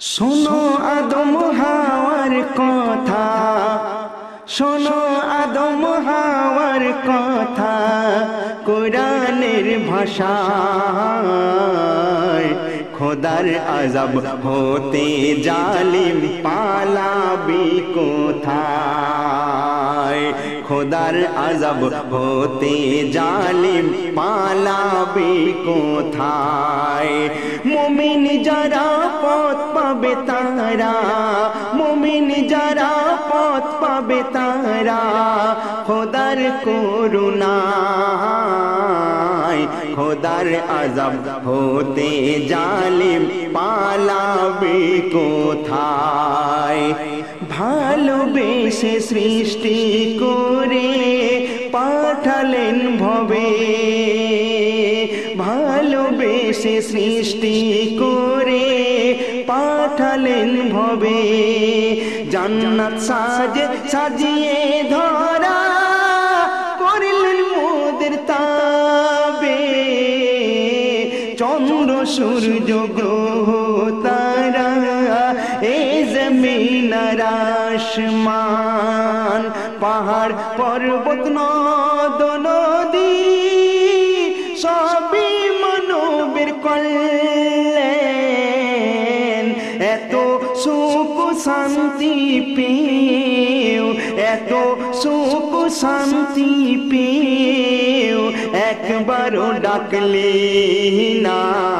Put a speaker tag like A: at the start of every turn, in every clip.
A: শোনো আদম হাওয়ার কথা, শোনো আদম হাওয়ার কথা, কোরআনের ভাষা খোদার আজব হতে জালিম পালাবি কোথায়? খোদার আজব হতে জালিম পালাবি কোথায় মুমিন যারা পথ পাবে তারা মুমিন যারা পথ পাবে তারা খোদার করুণায় খোদার আজব হতে জালিম পালাবে কোথায় ভালোবেসে সৃষ্টি করে পাঠালেন ভবে। ভালোবেসে সৃষ্টি করে পাঠালেন ভবে। জান্নাত সাজে সাজিয়ে আসমান, পাহাড়, পর্বত, নদ, নদী, সবই মানবের কল্যাণ। এত সুখ, শান্তি পেও, এত সুখ, শান্তি পেও, একবারও ডাকলে নাই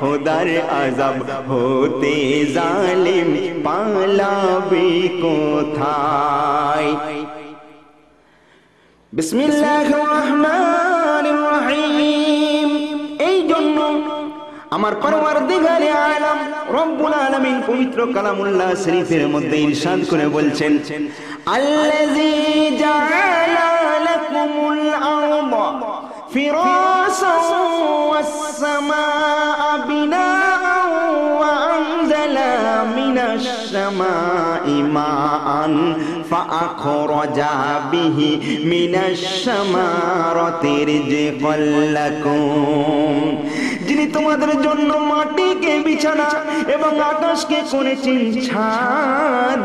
A: খোদার আজব হতে জালিম পালাবে কোথায়? বিসমিল্লাহির রহমানির রহিম। এই জন্য আমার পরওয়ারদিগারে আলম রব্বুল আলামিন পবিত্র কালামুল্লাহ শরীফের মধ্যে ইরশাদ করে বলছেন, আল্লাযী জাআলা লাকুমুল আরদা ফিরাশান ওয়াস সামাআ। মিনাশ সামাই মাআন فأخرج به من الثمرات رزقا لكم যিনি তোমাদের জন্য মাটিকে বিছানা এবং আকাশকে করেছেন ছাদ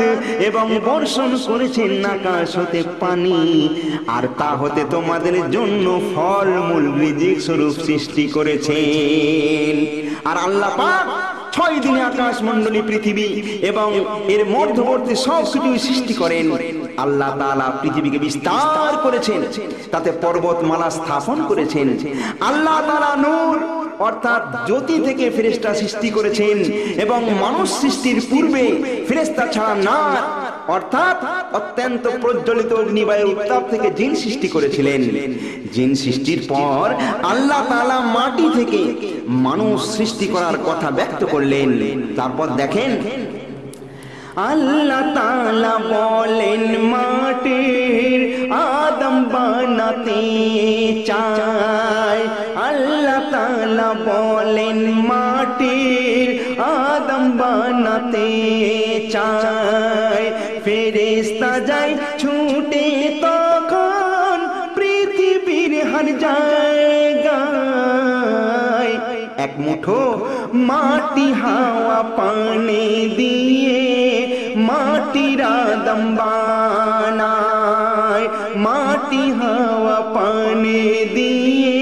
A: এবং বর্ষণ করেছেন আকাশ হতে পানি আর তা হতে তোমাদের জন্য ফল মূল রিজিক স্বরূপ সৃষ্টি করেছেন আর আল্লাহ পাক ছয় দিনে আকাশ মন্ডলী পৃথিবী এবং এর মধ্যবর্তী সব কিছু সৃষ্টি করেন। আল্লাহ তাআলা পৃথিবীকে বিস্তার করেছেন তাতে পর্বতমালা স্থাপন করেছেন। আল্লাহ তালা নূর অর্থাৎ জ্যোতি থেকে ফেরেস্তা সৃষ্টি করেছেন এবং মানুষ সৃষ্টির পূর্বে ফেরেস্তা ছাড়া না অর্থাৎ অত্যন্ত প্রজ্বলিত অগ্নিবায়ু উত্তাপ থেকে জিন সৃষ্টি করেছিলেন। জিন সৃষ্টির পর আল্লাহ তাআলা মাটি থেকে মানুষ সৃষ্টি করার কথা ব্যক্ত করলেন। তারপর দেখেন, আল্লাহ তাআলা বলেন, মাটির আদম বানাতে চায়। আল্লাহ তাআলা বলেন, মাটির আদম বানাতে চায়। ফেরেশতা যায় ছুটে তখন পৃথিবীর হর জায়গায় এক মুঠো মাটি হাওয়া পানি দিয়ে মাটির আদম বানায়। মাটি হাওয়া পানি দিয়ে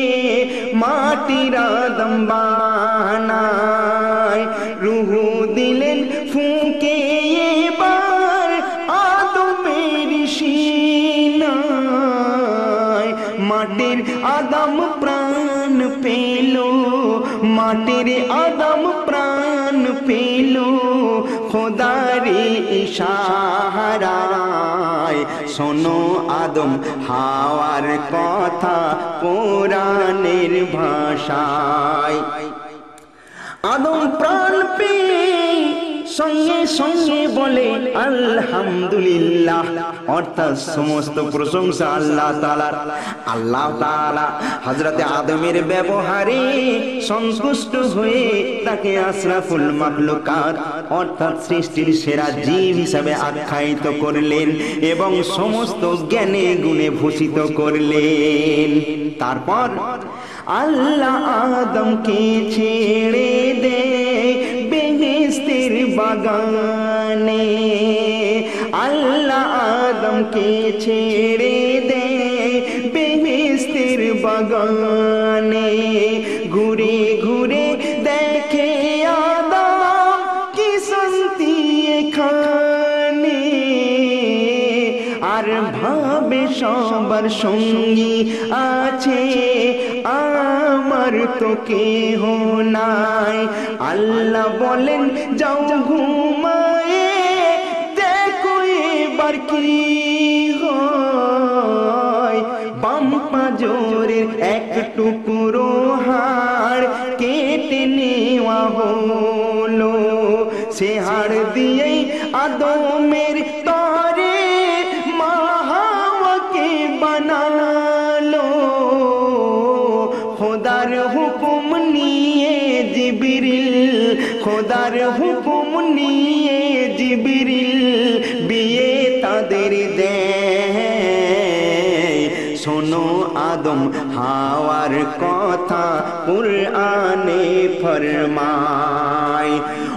A: মাটির আদম বানায়। আদম প্রাণ পেল মাটির আদম প্রাণ পেল খোদারি ইশারায় শোনো আদম হাওয়ার কথা কোরআনের ভাষায় আদম প্রাণ পেয়ে সঙ্গে সঙ্গে বলে, আলহামদুলিল্লাহ। অর্থাৎ সমস্ত প্রশংসা আল্লাহ তাআলার আল্লাহ তাআলা হযরতে আদমের ব্যবহারে সন্তুষ্ট হয়ে তাকে আশরাফুল মাখলুকাত, অর্থাৎ সৃষ্টির সেরা জীব হিসাবে আখ্যায়িত করলেন এবং সমস্ত জ্ঞানে গুণে ভূষিত করলেন। তারপর আল্লাহ আদমকে ছেড়ে দে বেহেস্তের বাগানে আল্লাহ আদমকে ছেড়ে দে। বেহেস্তের বাগানে ঘুরে ঘুরে দেখে আদম কি শান্তি এখানে। আর ভাবে সবার সঙ্গী আমার তো কেহ নাই। আল্লাহ বলেন যাও ঘুমায়ে দেখো এবার কি হয়। বাম পাজরের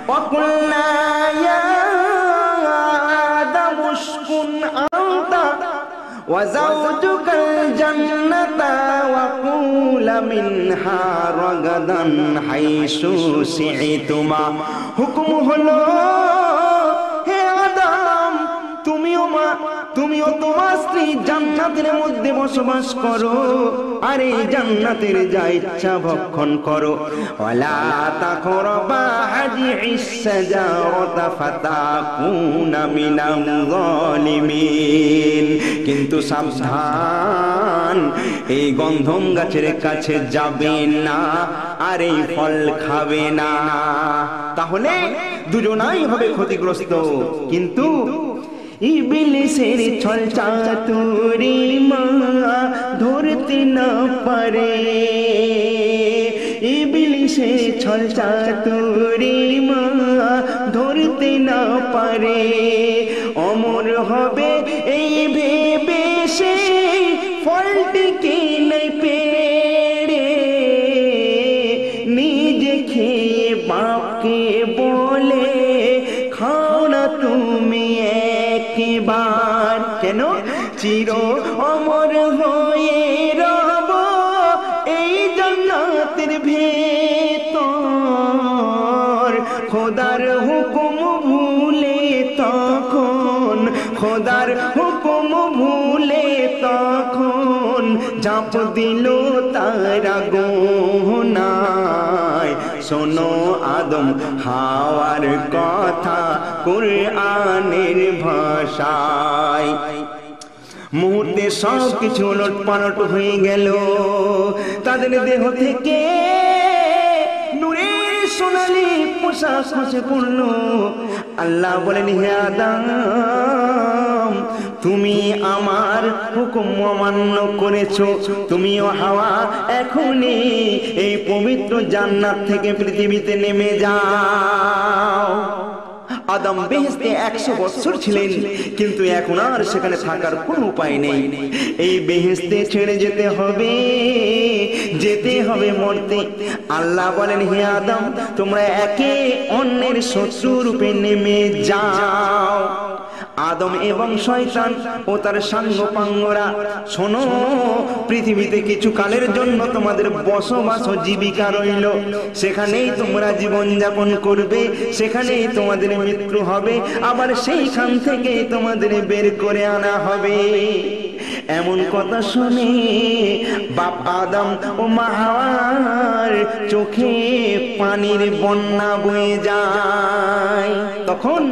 A: وقلنا يا آدم اسكن أنت وزوجك الجنة وقول منها رغدا حيث سعتما حكم هلو তুমিও তোমার স্ত্রী জান্নাতের মধ্যে বসবাস করো। আর জান্নাতের যা ইচ্ছা ভক্ষণ করো। কিন্তু সাবধান, এই গন্ধম গাছের কাছে যাবে না, আর এই ফল খাবে না। তাহলে দুজনাই হবে ক্ষতিগ্রস্ত। কিন্তু ইবলিসের ছল চাতুরি মা ধরতে না পারে। ইবলিসের ছল চাতুরি মা ধরতে না পারে। অমর হবে অমর হয়ে রব, এই জান্নাতের ভেতর। খোদার হুকুম ভুলে তখন, খোদার হুকুম ভুলে তখন চাপ দিল তারা গোনায়। শোনো আদম, হাওয়ার কথা কুরআনের ভাষায়। মুহূর্তে সব কিছু উলট পালট হয়ে গেল। তাদের দেহ থেকে নূরের সোনালি পোশাক খসে পড়ল। আল্লাহ বলেন, হে আদম, তুমি আমার হুকুম অমান্য করেছ। তুমিও হাওয়া, এখনই এই পবিত্র জান্নাত থেকে পৃথিবীতে নেমে যাও। আদম বেহেস্তে একশো বছর ছিলেন, কিন্তু এখন আর সেখানে থাকার কোন উপায় নেই। এই বেহেস্তে ছেড়ে যেতে হবে যেতে হবে মরতে। আল্লাহ বলেন, হে আদম, তোমরা একে অন্যের শত্রু রূপে নেমে যাও। আদম এবং শয়তান ও তার সাঙ্গ পাঙ্গরা শোনো, পৃথিবীতে কিছু কালের জন্য তোমাদের বসবাস ও জীবিকা রইল। সেখানেই তোমরা জীবন যাপন করবে, সেখানেই তোমাদের মৃত্যু হবে, আবার সেইখান থেকে তোমাদের বের করে আনা হবে। এমন কথা শুনে বাপ আদম ও মাহার চোখে পানির বন্যা বয়ে যায়। তখন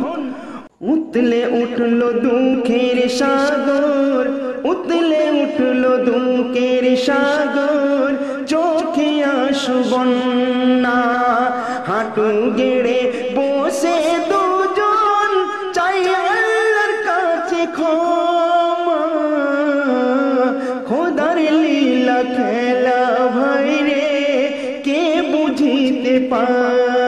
A: উতলে উঠল দুঃখের সাগর, উতলে উঠল দুঃখের সাগর, চোখে আসু বন্যা, হাঁটু গেড়ে বসে দুজন, চাই আল্লাহর কাছে ক্ষমা। খোদার লীলা খেলা ভাই রে, কে বুঝিতে পারে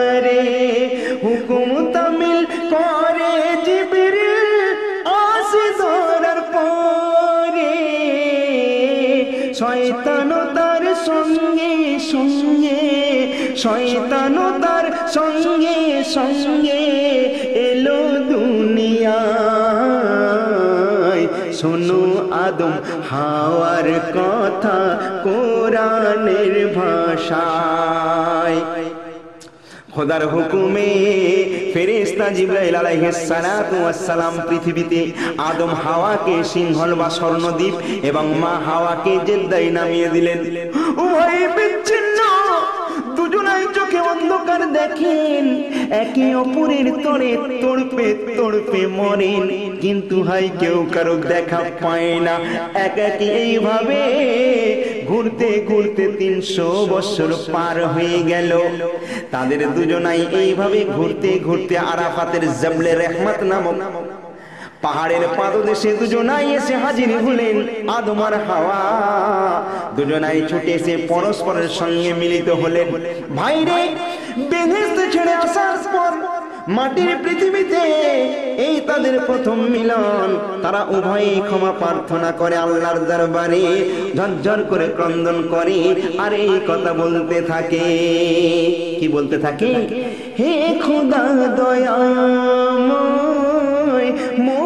A: শয়তান তার সঙ্গে সঙ্গে এলো দুনিয়া শোনো আদম, হাওয়ার কথা কোরআনের ভাষায়। খোদার হুকুমে ফেরেস্তা জিব্রাইল আলাইহিসসালাম পৃথিবীতে আদম হাওয়াকে সিংহল বা স্বর্ণদ্বীপ এবং মা হাওয়াকে জেদ্দায় নামিয়ে দিলেন। উভয় দেখেন, একে অপরের তরে তড়পে তড়পে মরেন। কিন্তু হাই কেউ কারও দেখা পায় না। এক এক এইভাবে ঘুরতে ঘুরতে তিনশো বছর পার হয়ে গেল। তাদের দুজনাই এইভাবে ঘুরতে ঘুরতে আরাফাতের জবলে রহমত নামক পাহাড়ের পাদদেশে দুজনাই এসে হাজির হলেন আদম আর হাওয়া। দুজনাই ছুটে এসে পরস্পরের সঙ্গে মিলিত হলেন। ভাইরে বেহেস্ত ছেড়ে আসার পর মাটির পৃথিবীতে এই তাদের প্রথম মিলন। তারা উভয়ই ক্ষমা প্রার্থনা করে আল্লাহর দরবারে, ঝরঝর করে ক্রন্দন করে আর এই কথা বলতে থাকে। কি বলতে থাকে? হে খোদা দয়াময় মোরা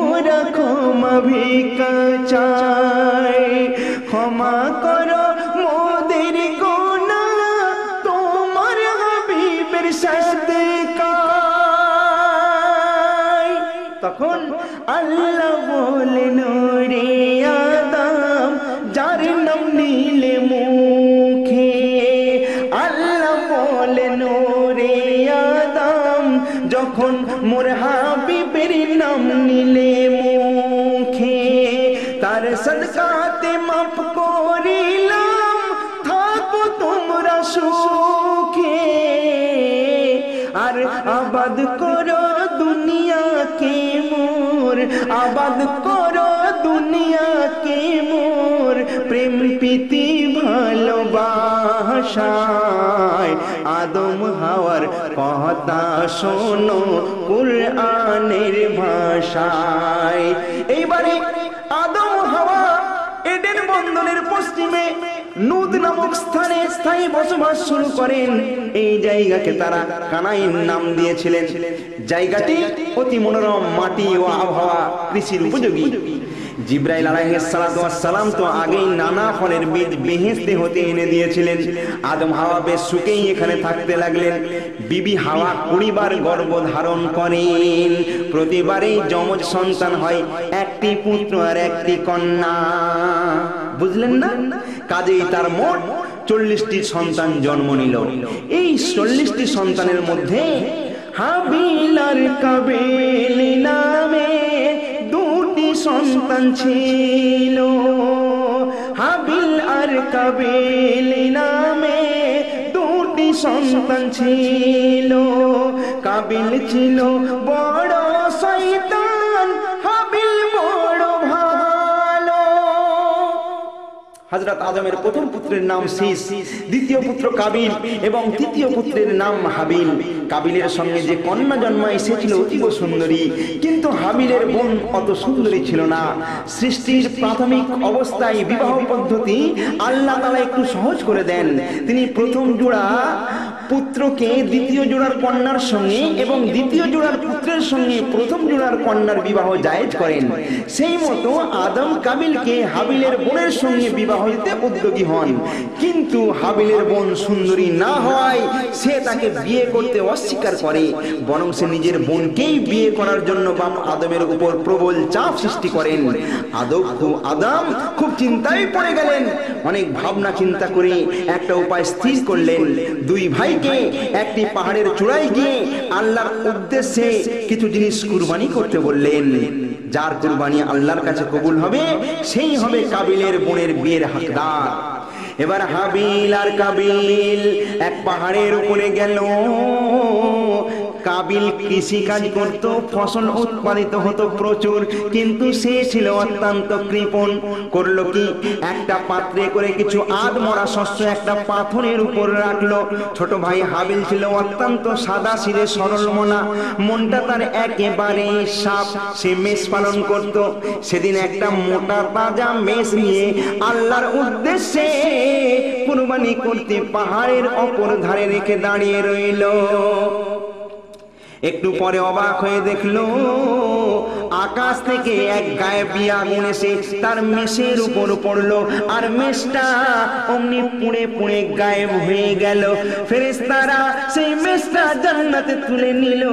A: ভিকা চাই ক্ষমা করো মোদের গোনা তোমার হাবিবের সাথে তখন আল্লাহ বলেন রে আদম, যার নাম নীলে মুখে। আল্লাহ বলেন রে আদম, যখন মোর হাবিবের নাম নিলে সদকাতে মাফ করিলাম, থাকো তোমরা সুখে। আর আবাদ করো দুনিয়াকে মোর, আবাদ করো দুনিয়াকে মোর, প্রেম প্রীতি ভালোবাসায়। আদম হাওয়ার কথা শোনো, কুরআনের ভাষায়। এইবারে পশ্চিমে নুদ নামক স্থানে স্থায়ী বসবাস শুরু করেন। এই জায়গাকে তারা কানাইন নাম দিয়েছিলেন। জায়গাটি অতি মনোরম মাটি ও আবহাওয়া কৃষির উপযোগী। জিব্রাইল সালাম তো আগেই নানা ফলের বীজ বেহেশতে হতে এনে দিয়েছিলেন। আদম হাওয়া বেশ সুখেই এখানে থাকতে লাগলেন। বিবি হাওয়া কুড়িবার গর্ভ ধারণ করেন। প্রতিবারেই যমজ সন্তান হয় একটি পুত্র আর একটি কন্যা। বুঝলেন না? কাজেই তার মোট চল্লিশটি সন্তান জন্ম নিল। এই চল্লিশটি সন্তানের মধ্যে হাবিল আর কাবিল নামে সন্তান ছিল। হাবিল আর কাবিল নামে দুটি সন্তান ছিল। কাবিল ছিল বড় শয়তান হজরত আদমের প্রথম পুত্রের নাম শীষ দ্বিতীয় পুত্র কাবিল এবং তৃতীয় পুত্রের নাম হাবিল। কাবিলের সঙ্গে যে কন্যা জন্মায়, সে ছিল অতীব সুন্দরী। কিন্তু হাবিলের বোন অত সুন্দরী ছিল না। সৃষ্টির প্রাথমিক অবস্থায় বিবাহ পদ্ধতি আল্লাহ তালা একটু সহজ করে দেন। তিনি প্রথম জোড়া পুত্রকে দ্বিতীয় জোড়ার কন্যার সঙ্গে এবং দ্বিতীয় জোড়ার পুত্রের সঙ্গে প্রথম জোড়ার কন্যার বিবাহ জায়েজ করেন। সেই মতো আদম কাবিলকে হাবিলের বোনের সঙ্গে বিবাহ দিতে উদ্যোগী হন। কিন্তু হাবিলের বোন সুন্দরী না হওয়ায় সে তাকে বিয়ে করতে অস্বীকার করে। বরং সে নিজের বোনকেই বিয়ে করার জন্য বাপ আদমের উপর প্রবল চাপ সৃষ্টি করেন। আদম খুব আদম খুব চিন্তায় পড়ে গেলেন। অনেক ভাবনা চিন্তা করে একটা উপায় স্থির করলেন। দুই ভাইকে একটি পাহাড়ের চূড়ায় গিয়ে আল্লাহর উদ্দেশ্যে কিছু জিনিস কুরবানি করতে বললেন। যার কুরবানি আল্লাহর কাছে কবুল হবে, সেই হবে কাবিলের বোনের বিয়ের হাকদার। এবার হাবিল আর কাবিল এক পাহাড়ের উপরে গেল। কাবিল কৃষি কাজ করত, ফসল উৎপাদিত হতো প্রচুর, কিন্তু সে ছিল অত্যন্ত কৃপণ। করল কি? একটা পাত্রে করে কিছু আদ মরা শস্য একটা পাথরের উপর রাখল। ছোট ভাই হাবিল ছিল অত্যন্ত সাদা সিরে সরল মনা মনটা তার একেবারে সাপ। সে মেষ পালন করত। সেদিন একটা মোটা তাজা মেষ নিয়ে আল্লাহর উদ্দেশ্যে কুরবানি করতে পাহাড়ের অপর ধারে রেখে দাঁড়িয়ে রইল। একটু পরে অবাক হয়ে দেখল, আকাশ থেকে এক গায়েবী আগুন এসে তার মেষের উপর পড়ল। আর মেষটা অমনি পুড়ে পুড়ে গায়েব হয়ে গেল। ফেরেশতারা সেই মেষটা জান্নাতে তুলে নিল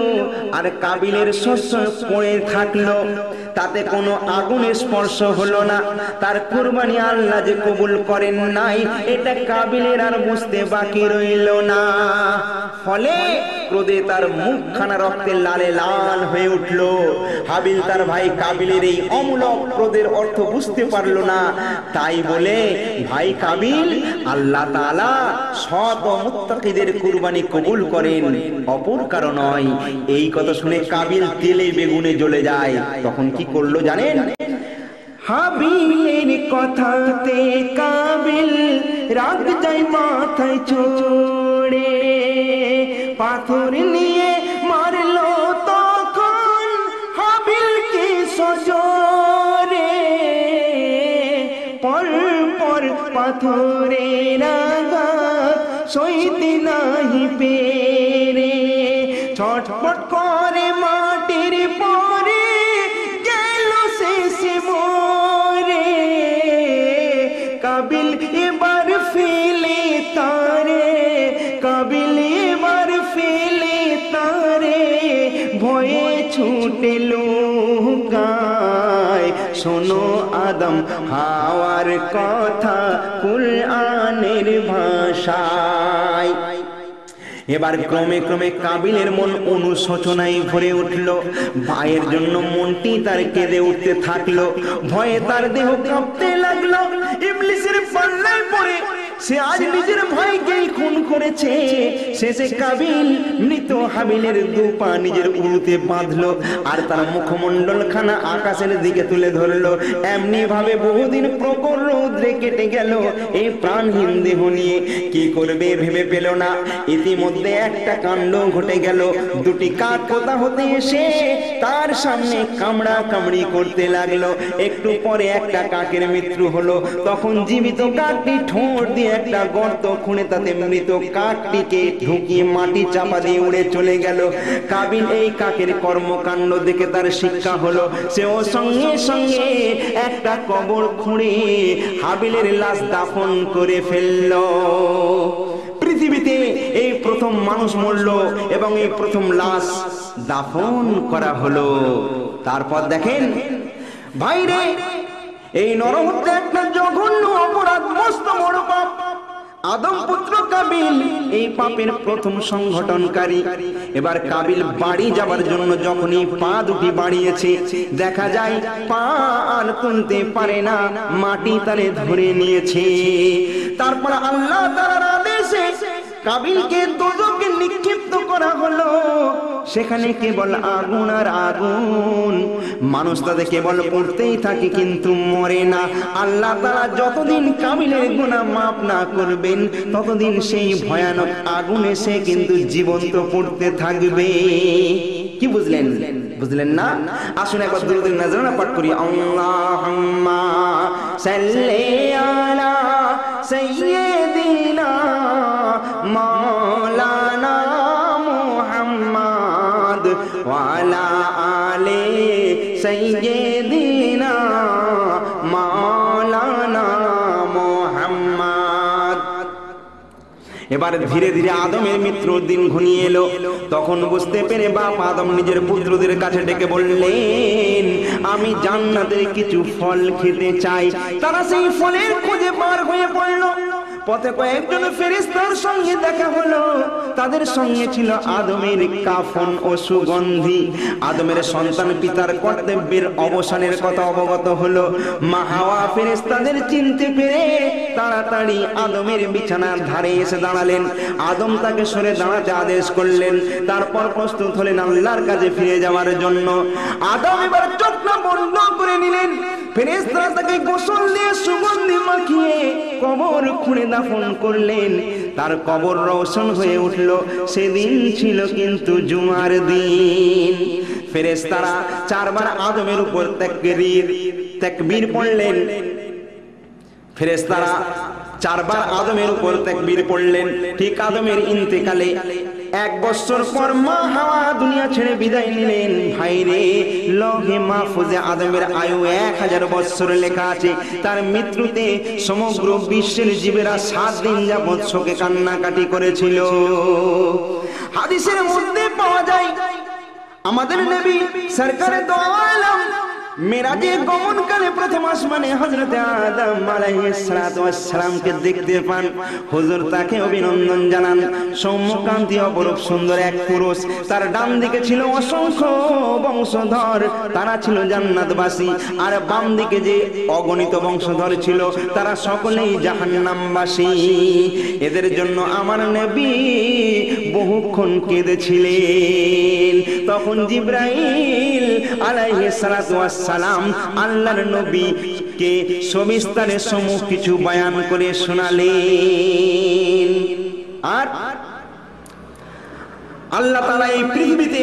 A: আর কাবিলের শস্য পড়ে থাকল। তাতে কোনো আগুনের স্পর্শ হলো না। তার কুরবানি আল্লাহ যে কবুল করেন নাই, এটা কাবিলের আর বুঝতে বাকি রইল না। ফলে ক্রোধে তার মুখখানা রক্তে লালে লাল হয়ে উঠল। হাবিল তার ভাই কাবিলের এই অমূলক ক্রোধের অর্থ বুঝতে পারল না। তাই বলে, ভাই কাবিল, আল্লাহ তাআলা সৎ কুরবানি কবুল করেন। অপর কারণ নয়, এই কথা শুনে কাবিল তেলে বেগুনে জ্বলে যায়। তখন কি করল জানেন? হাবিলের কথাতে কাবিল রাগ যায় মাথায় চড়ে আদম হাওয়ার কথা কুরআনের ভাষায়। এবার ক্রমে ক্রমে কাবিলের মন অনুশোচনায় ভরে উঠল। ভাইয়ের জন্য মনটি তার কেঁদে উঠতে থাকল। ভয়ে তার দেহ কাঁপতে লাগল। ইবলিসের পাল্লায় পড়ে সে আজ নিজের ভাইকেই খুন করেছে। শেষে কাবিল, মৃত হাবিলের দু পা নিজের উরুতে বাঁধলো আর তার মুখমণ্ডল খানা আকাশের দিকে তুলে ধরলো। এমনি ভাবে বহুদিন প্রকর রৌদ্রে কেটে গেল এই প্রাণহীন দেহ নিয়ে। কি করবে ভেবে পেল না। ইতিমধ্যে একটা কাণ্ড ঘটে গেল। দুটি কাক কোথা হতে এসে তার সামনে কামড়া কামড়ি করতে লাগল। একটু পরে একটা কাকের মৃত্যু হলো। তখন জীবিত কাকটি ঠোঁট দিয়ে একটা গর্ত খুঁড়ে তাতে মৃত কাকটিকে ঢুকিয়ে মাটি চাপা দিয়ে উড়ে চলে গেল। কাবিল এই কাকের কর্মকাণ্ড দেখে তার শিক্ষা হলো সেও সঙ্গে সঙ্গে একটা কবর খুঁড়ে হাবিলের লাশ দাফন করে ফেলল। পৃথিবীতে এই প্রথম মানুষ মরল এবং এই প্রথম লাশ দাফন করা হলো। তারপর দেখেন ভাইরে এই নরহত্যা একটা জঘন্য অপরাধ, মস্ত বড় পাপ। আদম পুত্র কাবিল, এই পাপের প্রথম সংগঠনকারী এবার কাবিল বাড়ি যাবার জন্য যখনই পা দুটি বাড়িয়েছে, দেখা যায় পা আর তুলতে পারে না, মাটি তালে ধরে নিয়েছে। তারপর আল্লাহ তাআলার আদেশে কাবিলকে দোজকে নিক্ষিপ্ত করা হলো। সেখানে কেবল আগুন আর আগুন। মানুষ তাদের কেবল পড়তেই থাকে, কিন্তু মরে না। আল্লাহ তারা যতদিন কাবিলের গুণা মাপ না করবেন, ততদিন সেই ভয়ানক আগুনে সে কিন্তু জীবন্ত পড়তে থাকবে। কি বুঝলেন? বুঝলেন না? আসুন একবার দুরুদের নজরানা পাঠ করি। আল্লাহুম্মা সাল্লি আলা সাইয়্যিদিনা মাওলানা মুহাম্মদ ওয়া আলা সাইয়্যিদিনা মাওলানা মুহাম্মদ। এবার ধীরে ধীরে আদমের মৃত্যুর দিন ঘনিয়ে এলো। তখন বুঝতে পেরে বাপ আদম নিজের পুত্রদের কাছে ডেকে বললেন, আমি জান্নাতের কিছু ফল খেতে চাই। তারা সেই ফলের খোঁজে পার হয়ে পড়ল। পথে কয়েকজন ফেরেস্তার সঙ্গে দেখা হলো। তাদের সঙ্গে ছিল আদমের কাফন ও সুগন্ধি। আদমের সন্তান পিতার কর্তব্যের অবসানের কথা অবগত হলো। মা হাওয়া ফেরেস্তাদের চিনতে পেরে তাড়াতাড়ি আদমের বিছানার ধারে এসে দাঁড়ালেন। আদম তাকে সরে দাঁড়াতে আদেশ করলেন। তারপর প্রস্তুত হলেন আল্লাহর কাছে ফিরে যাওয়ার জন্য। আদম এবার চোখটা বন্ধ করে নিলেন। ফেরেস্তারা তাকে গোসল দিয়ে সুগন্ধি মাখিয়ে কবর খুঁড়ে দাফন করলেন। তার কবর রোশন হয়ে উঠল। সেদিন ছিল কিন্তু জুমার দিন। ফেরেস্তারা চারবার আদমের উপর তাকবীর তাকবীর পড়লেন। ফেরেস্তারা চারবার আদমের উপর তাকবীর পড়লেন। ঠিক আদমের ইন্তেকালে এক বছর পর মা হাওয়া দুনিয়া ছেড়ে বিদায় নিলেন। ভাইরে লহে মাহফুজে আদমের আয়ু এক হাজার বছর লেখা আছে। তার মৃত্যুতে সমগ্র বিশ্বের জীবেরা সাত দিন যাবৎ শোকে কান্নাকাটি করেছিল। হাদিসের মধ্যে পাওয়া যায়, আমাদের নবী সরকারে দো আলম। গমনকালে দেখতে পান। তাকে অভিনন্দন জানান। সুন্দর এক পুরুষ, তার ছিল বংশধর, তারা ছিল জান্নাতবাসী। আর বাম দিকে যে অগণিত বংশধর ছিল, তারা সকলেই জাহান্নামবাসী। এদের জন্য আমার নবী বহুক্ষণ কেঁদেছিলেন। তখন জিব্রাইল আলাইহিস সালাম আল্লাহর নবীকে সবিস্তারে সমূহ কিছু বয়ান করে শোনালেন। আর আল্লাহ তালা এই পৃথিবীতে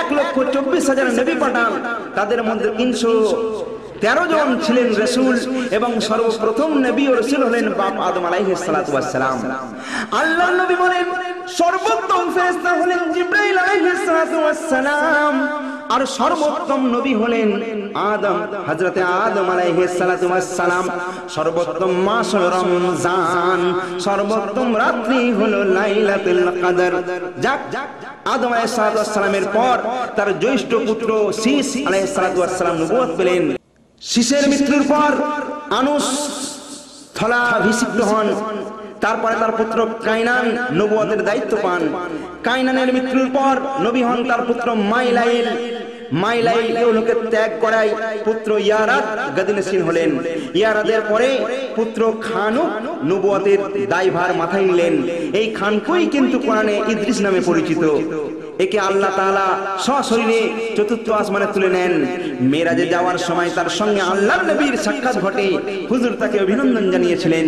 A: এক লক্ষ চব্বিশ হাজার নবী পাঠান। তাদের মধ্যে তিনশো তেরো জন ছিলেন রসুল এবং সর্বপ্রথম নবী ও রসুল হলেন বাপ আদম আলাইহিস সালাম। আল্লাহ নবী বলেন, সর্বোত্তম ফেরেশতা হলেন জিব্রাইল আলাইহিস সালাম। আর সর্বোত্তম নবী হলেন আদম, হযরতে আদম সালাম সর্বোত্তম মাস রমজান, সর্বোত্তম রাত্রি হলো লাইলাতুল কদর। যাক, আদম আলাইহিস সালাতু ওয়াস সালামের পর তার জ্যৈষ্ঠ পুত্র শীস আলাইহিস সালাতু ওয়াস সালাম নবুয়ত পেলেন। শীষের মৃত্যুর পর আনুস স্থলাভিষিক্ত হন। তারপরে তার পুত্র কাইনান নবুয়তের দায়িত্ব পান। কাইনানের মৃত্যুর পর নবী হন তার পুত্র মাইলাইল। মাইলাইল লোকে ত্যাগ করায় পুত্র হলেন। ইয়ারাদের পরে পুত্র খানু দায়ভার মাথায় নিলেন। এই খানকুই কিন্তু কোরআনে ইদ্রিস নামে পরিচিত। একে আল্লাহ তাআলা সশরীরে চতুর্থ আসমানে তুলে নেন। মেরাজে যাওয়ার সময় তার সঙ্গে আল্লাহর নবীর সাক্ষাৎ ঘটে। হুজুর তাকে অভিনন্দন জানিয়েছিলেন।